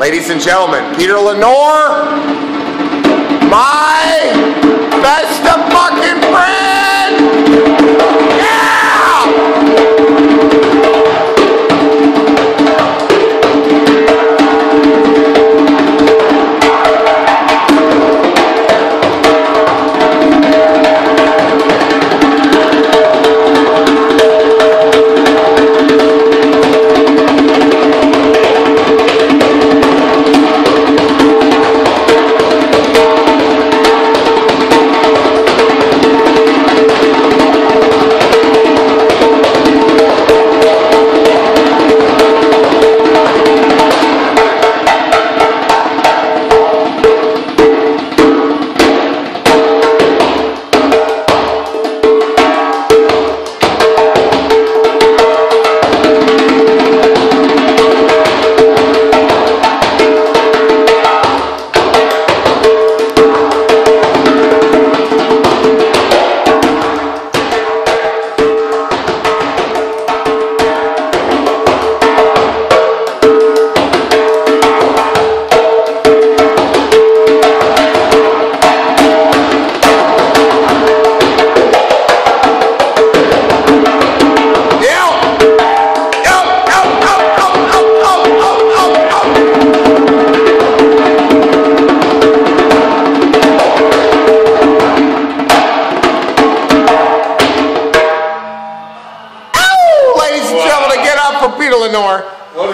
Ladies and gentlemen, Peter Lenore, Lenore. That's what